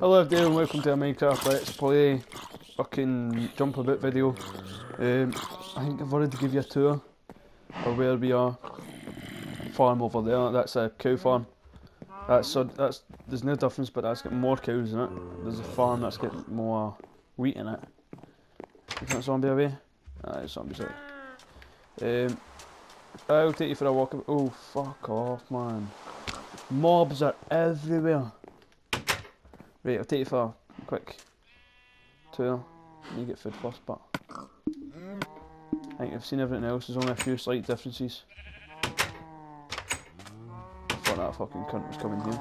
Hello there and welcome to a Minecraft Let's Play fucking jump a bit video. Um, I think I've already give you a tour of where we are. Farm over there, that's a cow farm. That's so that's there's no difference but that's got more cows in it. There's a farm that's got more wheat in it. Is that zombie away? It's zombies out. Um, I'll take you for a walk. Oh fuck off man. Mobs are everywhere. Right, I'll take you for a quick tour. You get food first, but I think I've seen everything else. There's only a few slight differences. I thought that fucking cunt was coming here.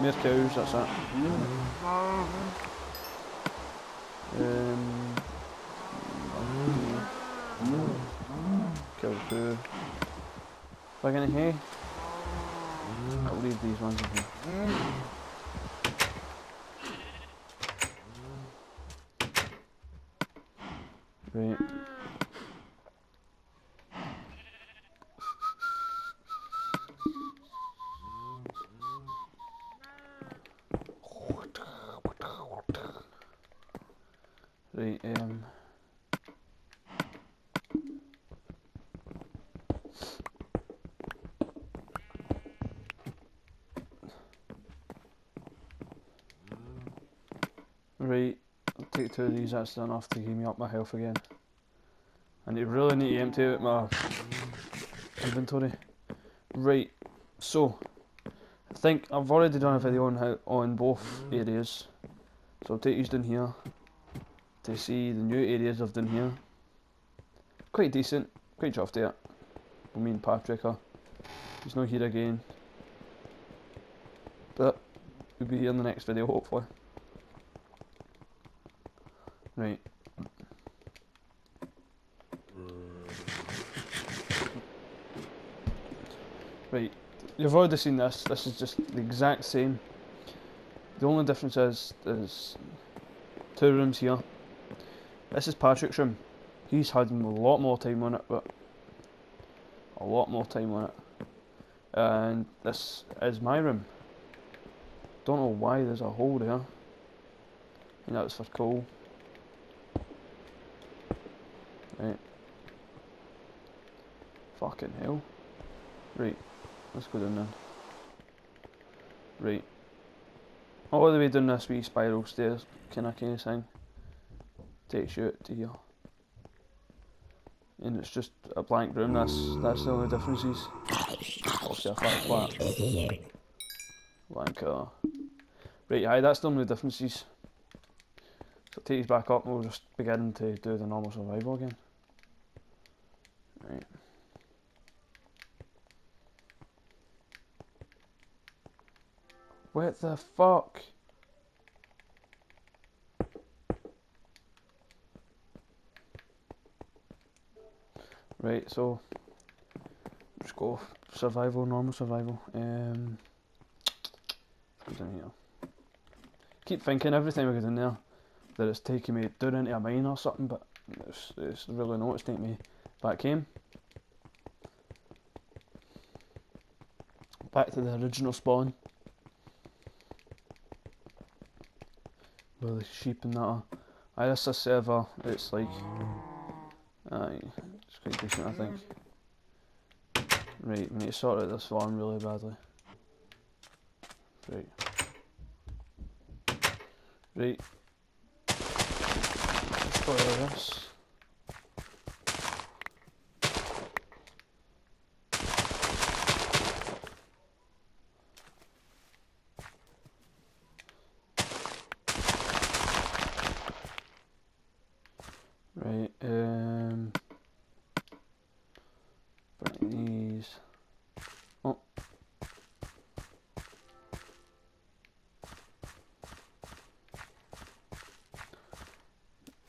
More cows, that's that. Um, kill two. Bag any hay? I'll leave these ones in here. Right. Right, um take two of these, that's enough to give me up my health again. And need, really need to empty out my inventory. Right, so, I think I've already done a video on how on both areas. So I'll take you down here to see the new areas I've done here. Quite decent, quite chuffed at it. I mean Patrick, uh, he's not here again. But, we'll be here in the next video hopefully. Right. Right, you've already seen this. This is just the exact same. The only difference is there's two rooms here. This is Patrick's room. He's had a lot more time on it, but a lot more time on it. And this is my room. Don't know why there's a hole there. And that was for coal. Right. Fucking hell. Right. Let's go down then. Right. All the way down this wee spiral stairs kind of kind of thing. Takes you out to here. And it's just a blank room, that's that's the only differences. Obviously a flat. Blank uh Right, aye, that's the only differences. So take these back up and we'll just begin to do the normal survival again. Right. What the fuck? Right, so just go survival, normal survival. Um, in? Keep thinking every time I get in there that it's taking me down into a mine or something, but it's, it's really not. It's taking me back home. Back to the original spawn. The sheep and that are. Aye, this is a server, it's like... Aye, it's quite decent I think. Right, we need to sort out this farm really badly. Right. Right. Let's this. Right, um these oh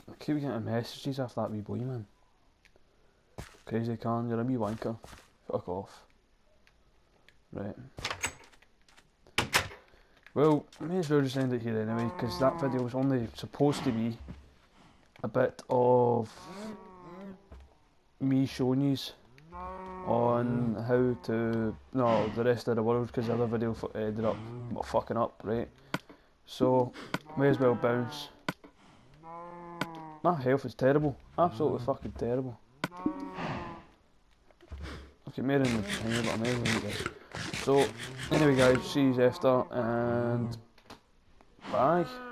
I keep getting messages after that wee boy man. Crazy can, you're a wee wanker. Fuck off. Right. Well, may as well just end it here anyway, because that video was only supposed to be a bit of me showing you on how to no the rest of the world because the other video eh, ended up fucking up right So, may as well bounce. My health is terrible. Absolutely fucking terrible. Okay, made in the China, but this. So, anyway guys, see you after, and bye.